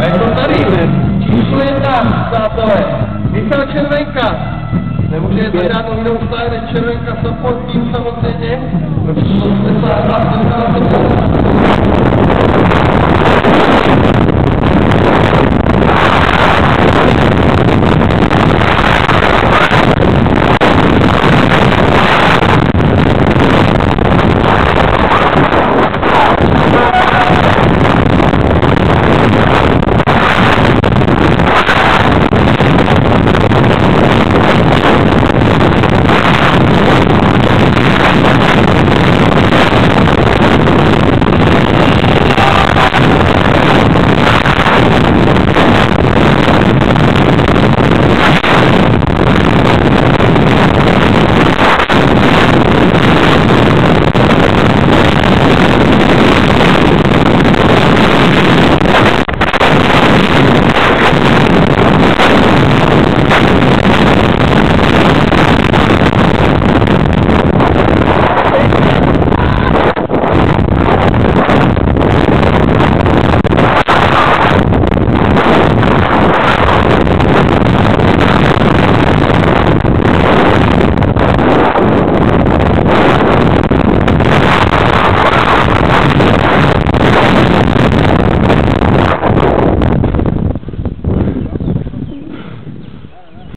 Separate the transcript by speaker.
Speaker 1: A je to tady, hned. číslo jedna, přátelé, Michal Červenka. Nemůže jít na žádnou jinou stále Červenka support tým samozřejmě, protože